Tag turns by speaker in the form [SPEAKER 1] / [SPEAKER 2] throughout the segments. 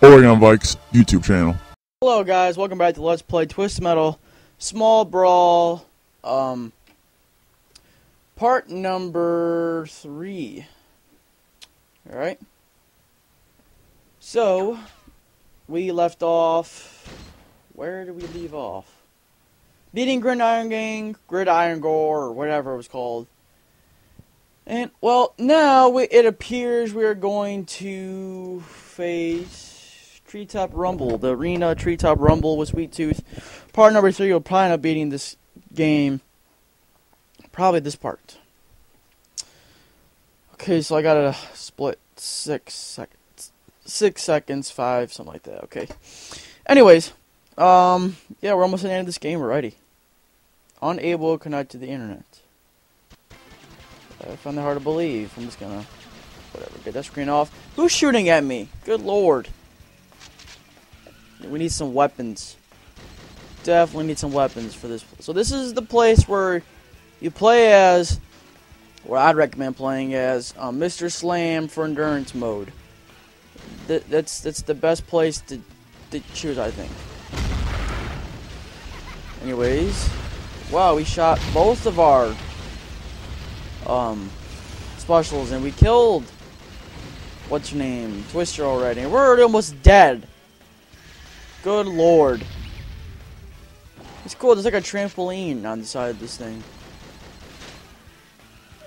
[SPEAKER 1] Oregon Vikes YouTube channel.
[SPEAKER 2] Hello guys, welcome back to Let's Play Twist Metal Small Brawl, um, part number three. Alright. So, we left off, where did we leave off? Beating Gridiron Gang, Gridiron Gore, or whatever it was called. And, well, now we, it appears we are going to face Treetop Rumble. The Arena Treetop Rumble with Sweet Tooth. Part number three will probably end up beating this game. Probably this part. Okay, so I got a split six seconds. Six seconds, five, something like that. Okay. Anyways, um, yeah, we're almost at the end of this game already. Unable to connect to the internet. I find that hard to believe. I'm just gonna, whatever, get that screen off. Who's shooting at me? Good lord. We need some weapons. Definitely need some weapons for this. So this is the place where you play as, or I'd recommend playing as, um, Mr. Slam for endurance mode. Th that's that's the best place to, to choose, I think. Anyways, wow, we shot both of our um, specials, and we killed what's your name, Twister already. We're already almost dead. Good lord. It's cool. There's like a trampoline on the side of this thing.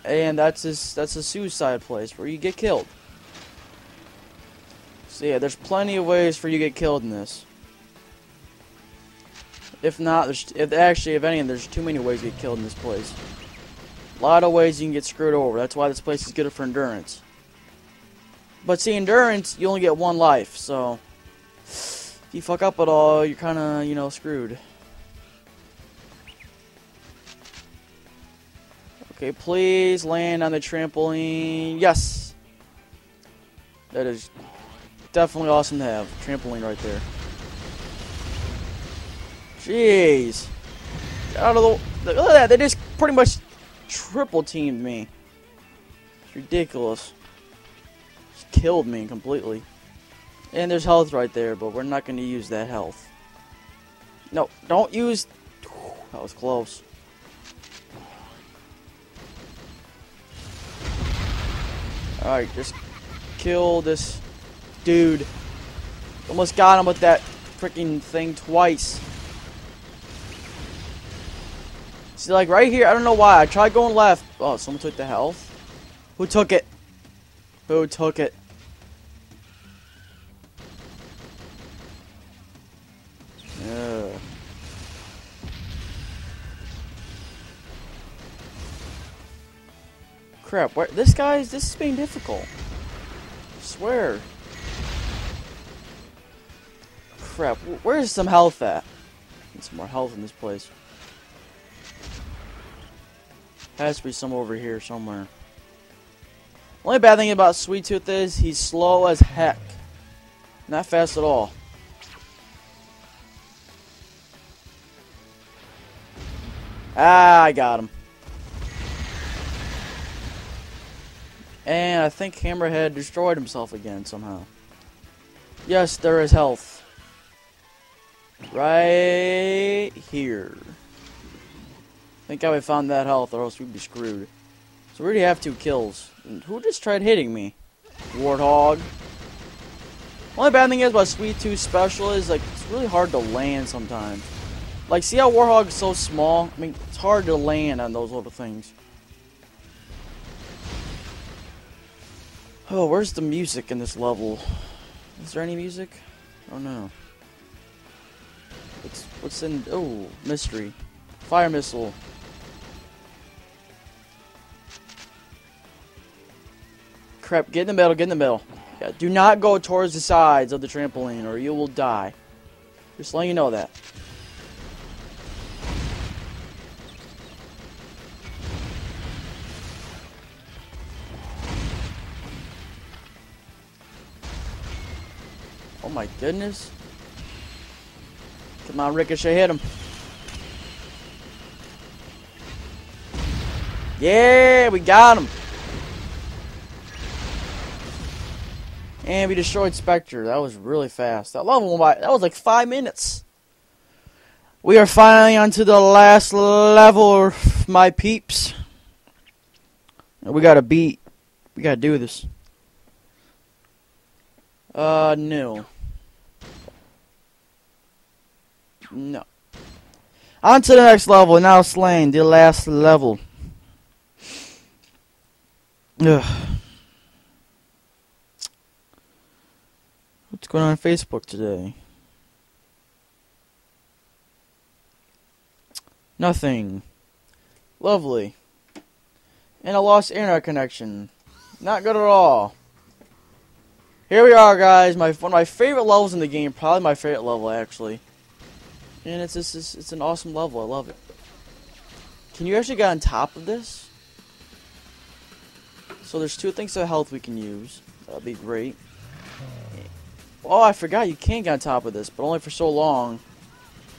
[SPEAKER 2] And that's this that's a suicide place where you get killed. So yeah, there's plenty of ways for you to get killed in this. If not, there's if actually if any, there's too many ways to get killed in this place. A lot of ways you can get screwed over. That's why this place is good for endurance. But see, endurance, you only get one life, so if you fuck up at all, you're kind of, you know, screwed. Okay, please land on the trampoline. Yes! That is definitely awesome to have. Trampoline right there. Jeez. Get out of the... Look at that, they just pretty much triple teamed me. It's ridiculous. Just killed me completely. And there's health right there, but we're not going to use that health. No, don't use... That was close. Alright, just kill this dude. Almost got him with that freaking thing twice. See, like right here, I don't know why. I tried going left. Oh, someone took the health. Who took it? Who took it? Crap, where, this guy's, this is being difficult. I swear. Crap, where's some health at? Need some more health in this place. Has to be some over here somewhere. Only bad thing about Sweet Tooth is he's slow as heck. Not fast at all. Ah, I got him. And I think Hammerhead destroyed himself again somehow. Yes, there is health. Right here. Thank God we found that health, or else we'd be screwed. So we already have two kills. And who just tried hitting me? Warthog. Only bad thing is about Sweet Tooth Special is, like, it's really hard to land sometimes. Like, see how Warthog is so small? I mean, it's hard to land on those little things. Oh, where's the music in this level? Is there any music? Oh no. What's, what's in... Oh, mystery. Fire missile. Crap, get in the middle, get in the middle. Yeah, do not go towards the sides of the trampoline or you will die. Just letting you know that. My goodness. Come on, Ricochet, hit him. Yeah, we got him. And we destroyed Spectre. That was really fast. That level by. That was like five minutes. We are finally onto the last level, my peeps. We gotta beat. We gotta do this. Uh, no. No. On to the next level. Now slain. The last level. Ugh. What's going on, on Facebook today? Nothing. Lovely. And a lost internet connection. Not good at all. Here we are, guys. My one of my favorite levels in the game. Probably my favorite level, actually. And it's just it's, it's an awesome level. I love it. Can you actually get on top of this? So there's two things of health we can use. That'd be great. Oh, I forgot you can't get on top of this, but only for so long.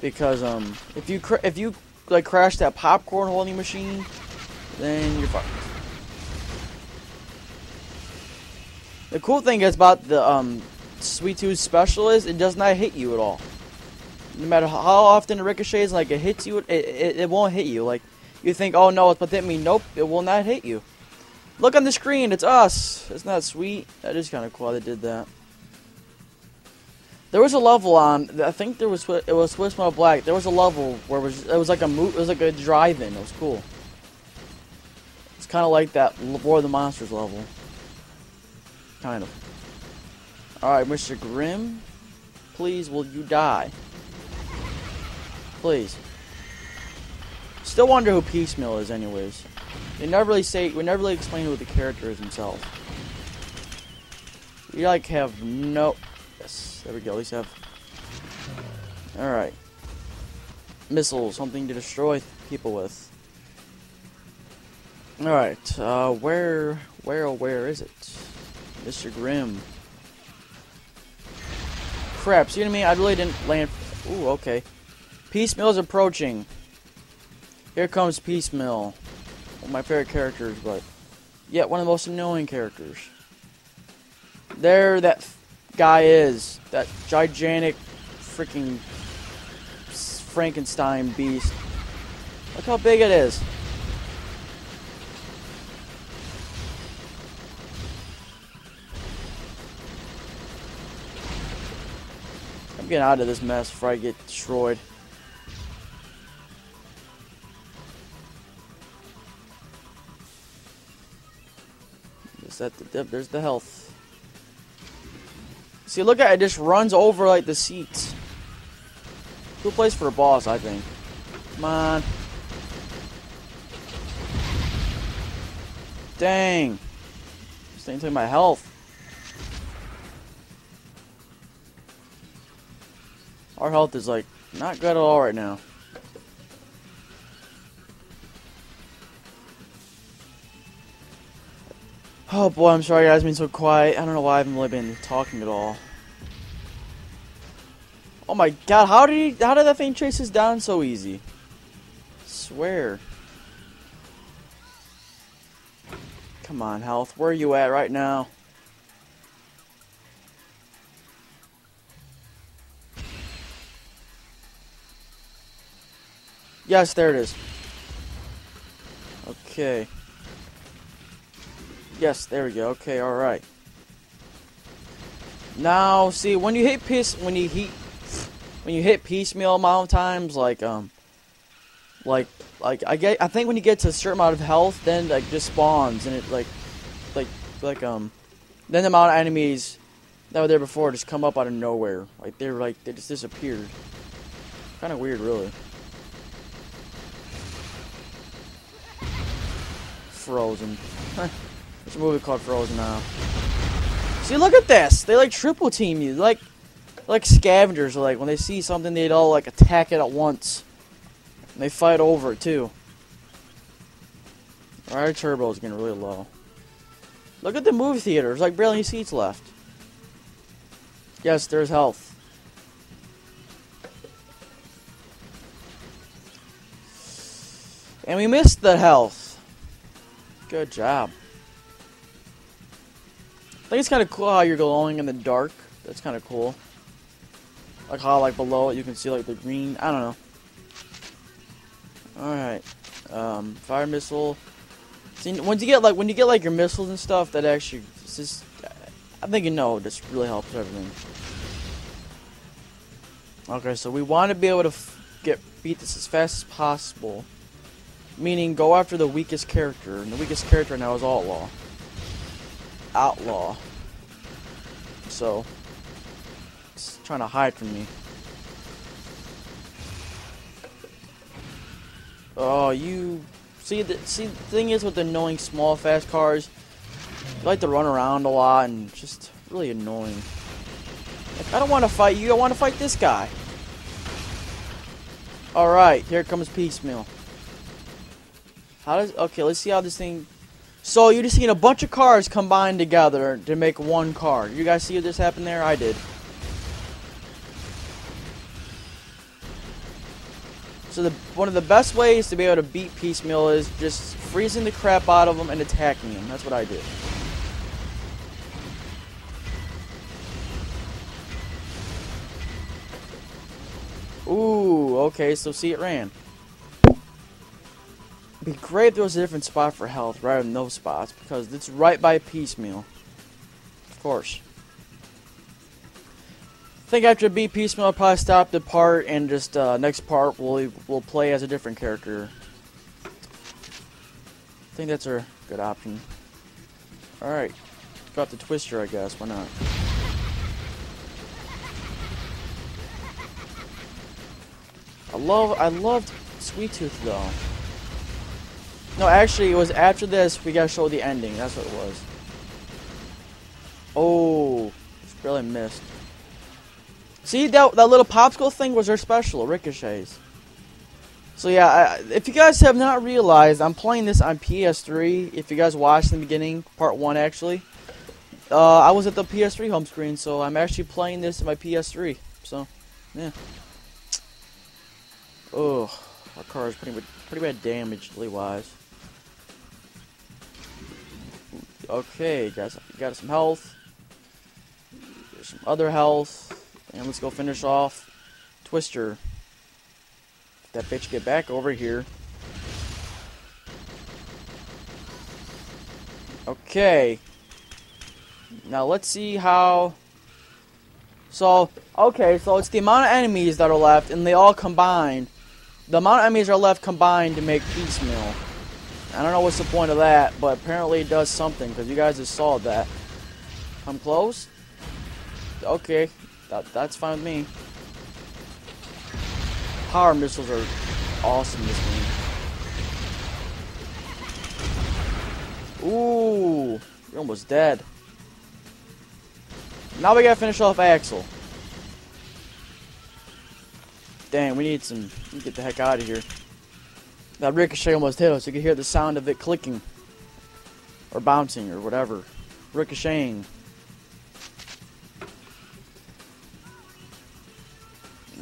[SPEAKER 2] Because um, if you if you like crash that popcorn holding machine, then you're fucked. The cool thing is about the um, Sweet Tooth Special is it does not hit you at all. No matter how often it ricochets, like it hits you, it, it, it won't hit you. Like you think, oh no, it's about to hit me. Nope, it will not hit you. Look on the screen, it's us. Isn't that sweet? That is kind of cool. They did that. There was a level on. I think there was it was Twist Metal Black. There was a level where it was it was like a mo it was like a drive-in. It was cool. It's kind of like that War of the Monsters level. Kind of. All right, Mr. Grimm, please, will you die? Please. Still wonder who Piecemeal is, anyways. They never really say. We never really explain who the character is himself. We like have no. Yes, there we go. At least have. Alright. Missiles, something to destroy people with. Alright, uh, where, where, where is it? Mr. Grimm. Crap, see what I mean? I really didn't land. Ooh, okay. Piecemeal is approaching. Here comes Piecemeal. One of my favorite characters, but yet one of the most annoying characters. There, that guy is. That gigantic freaking Frankenstein beast. Look how big it is. I'm getting out of this mess before I get destroyed. Is that the, there's the health. See, look at it. just runs over, like, the seats. Cool place for a boss, I think. Come on. Dang. Just ain't taking my health. Our health is, like, not good at all right now. Oh boy, I'm sorry guys, I've been so quiet. I don't know why I haven't really been talking at all. Oh my god, how did he, how did that thing chase us down so easy? I swear. Come on, health. Where are you at right now? Yes, there it is. Okay. Yes, there we go. Okay, all right. Now, see, when you hit piece, when you hit, when you hit piecemeal amount of times, like um, like like I get, I think when you get to a certain amount of health, then like just spawns and it like, like like um, then the amount of enemies that were there before just come up out of nowhere. Like they're like they just disappeared. Kind of weird, really. Frozen. Movie called Frozen now. See, look at this. They like triple team you. Like, like scavengers. Like when they see something, they'd all like attack it at once. And they fight over it too. Our turbo is getting really low. Look at the movie theater. There's like barely any seats left. Yes, there's health. And we missed the health. Good job. Think it's kind of cool how you're glowing in the dark. That's kind of cool. Like how like below it you can see like the green. I don't know. All right. Um, fire missile. See, once you get like when you get like your missiles and stuff, that actually just I think you know this really helps everything. Okay, so we want to be able to get beat this as fast as possible. Meaning, go after the weakest character, and the weakest character now is Outlaw. Outlaw. So, he's trying to hide from me. Oh, you see the see the thing is with the annoying small fast cars, you like to run around a lot and just really annoying. Like, I don't want to fight you. I want to fight this guy. All right, here comes piecemeal. How does okay? Let's see how this thing. So you're just seeing a bunch of cars combine together to make one car. You guys see this happen there? I did. So the, one of the best ways to be able to beat Piecemeal is just freezing the crap out of them and attacking them. That's what I did. Ooh, okay, so see it ran. Be great if there was a different spot for health rather than those spots, because it's right by Piecemeal. Of course. I think after beat Piecemeal, I'll probably stop the part, and just uh, next part we'll, we'll play as a different character. I think that's a good option. Alright. Got the Twister, I guess. Why not? I love, I loved Sweet Tooth though. No, actually, it was after this we gotta show the ending. That's what it was. Oh, barely missed. See that that little popsicle thing was their special, ricochets. So yeah, I, if you guys have not realized, I'm playing this on PS3. If you guys watched the beginning, part one actually, uh, I was at the PS3 home screen, so I'm actually playing this in my PS3. So, yeah. Ugh, our car is pretty pretty bad damaged, wise. Okay, guys, got some health. Some other health. And let's go finish off Twister. That bitch get back over here. Okay. Now let's see how... So, okay, so it's the amount of enemies that are left, and they all combine. The amount of enemies are left combined to make piecemeal. I don't know what's the point of that, but apparently it does something, because you guys just saw that. Come close? Okay, that, that's fine with me. Power missiles are awesome this game. Ooh, you're almost dead. Now we gotta finish off Axel. Dang, we need some. get the heck out of here. That ricochet almost hit us. You could hear the sound of it clicking. Or bouncing, or whatever. Ricocheting.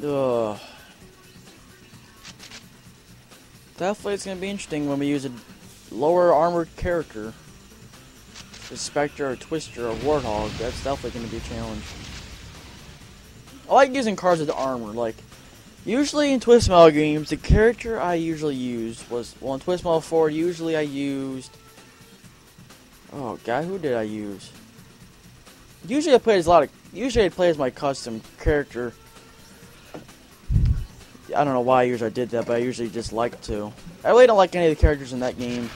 [SPEAKER 2] Ugh. Definitely it's going to be interesting when we use a lower armored character. A Spectre, or Twister, or Warthog. That's definitely going to be a challenge. I like using cars with armor, like Usually in Twist Metal games, the character I usually used was, well in Twist Metal 4, usually I used, oh god, who did I use? Usually I play as a lot of, usually I play as my custom character. I don't know why I usually did that, but I usually just like to. I really don't like any of the characters in that game.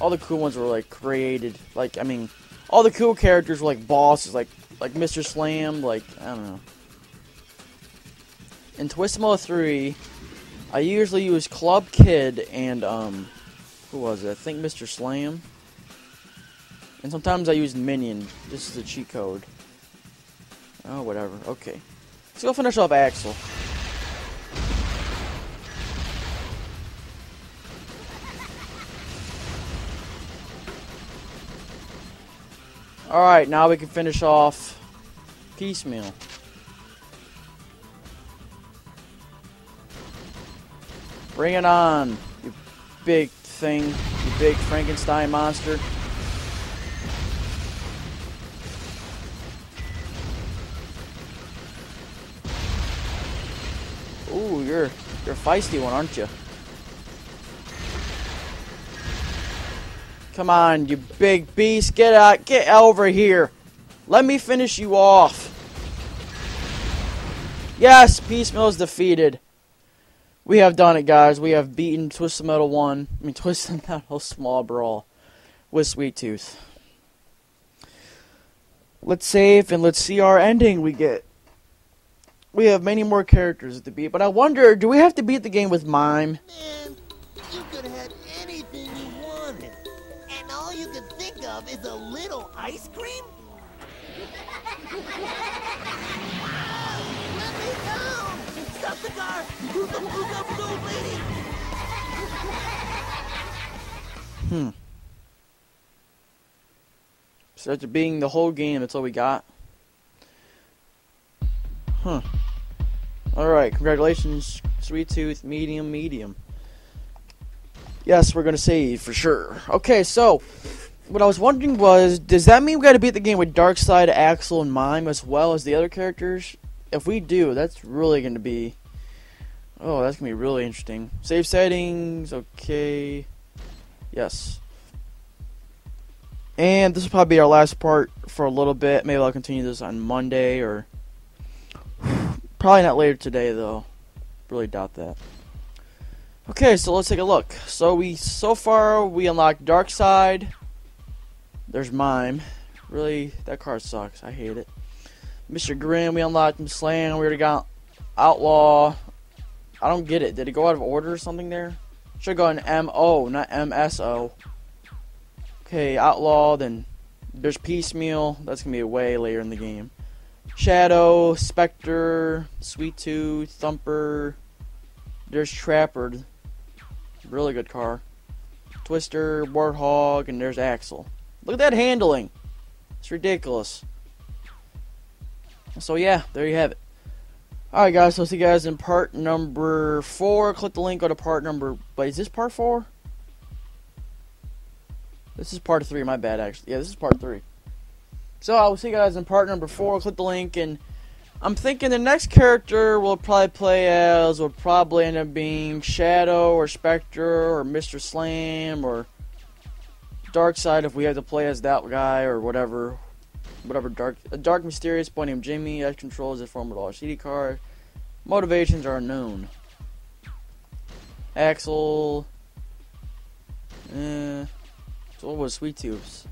[SPEAKER 2] All the cool ones were like created, like, I mean, all the cool characters were like bosses, like, like Mr. Slam, like, I don't know in Twist Metal 3, I usually use Club Kid and, um, who was it? I think Mr. Slam. And sometimes I use Minion. This is a cheat code. Oh, whatever. Okay. Let's go finish off Axel. Alright, now we can finish off Piecemeal. Bring it on, you big thing, you big Frankenstein monster. Ooh, you're you're a feisty one, aren't you? Come on, you big beast, get out, get over here. Let me finish you off. Yes, Piecemeal's defeated. We have done it, guys. We have beaten Twisted Metal 1. I mean, Twisted Metal Small Brawl with Sweet Tooth. Let's save and let's see our ending we get. We have many more characters to beat, but I wonder, do we have to beat the game with Mime?
[SPEAKER 3] Man, you could have anything you wanted. And all you could think of is a little ice cream? The car! Blue lady!
[SPEAKER 2] Hmm. So after being the whole game, that's all we got? Huh. Alright, congratulations, Sweet Tooth, medium, medium. Yes, we're gonna save for sure. Okay, so what I was wondering was, does that mean we gotta beat the game with Darkside, Axel, and Mime as well as the other characters? If we do, that's really gonna be Oh, that's gonna be really interesting. Save settings, okay. Yes. And this will probably be our last part for a little bit. Maybe I'll continue this on Monday or probably not later today though. Really doubt that. Okay, so let's take a look. So we so far we unlocked Darkside. There's Mime. Really, that card sucks. I hate it. Mr. Grimm, we unlocked. Slam, we already got Outlaw. I don't get it. Did it go out of order or something there? Should go in M O, not M S O. Okay, Outlaw, then there's Piecemeal. That's gonna be way later in the game. Shadow, Spectre, Sweet Tooth, Thumper. There's Trapper. Really good car. Twister, Warthog, and there's Axel. Look at that handling. It's ridiculous. So yeah, there you have it. Alright guys, so see you guys in part number four. Click the link, go to part number wait, is this part four? This is part three, my bad actually. Yeah, this is part three. So I will see you guys in part number four. Click the link and I'm thinking the next character we'll probably play as will probably end up being Shadow or Spectre or Mr. Slam or Darkside if we have to play as that guy or whatever whatever dark a dark mysterious boy named Jimmy X controls a formidable CD card. Motivations are unknown. Axel eh, so what was Sweet Tooth's?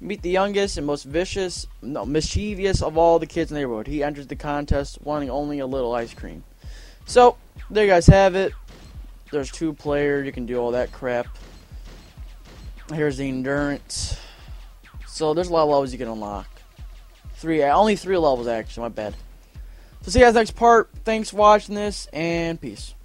[SPEAKER 2] Meet the youngest and most vicious, no, mischievous of all the kids in the neighborhood. He enters the contest wanting only a little ice cream. So, there you guys have it. There's two players, you can do all that crap. Here's the endurance. So there's a lot of levels you can unlock. Three, uh, only three levels actually, my bad. So see you guys next part. Thanks for watching this, and peace.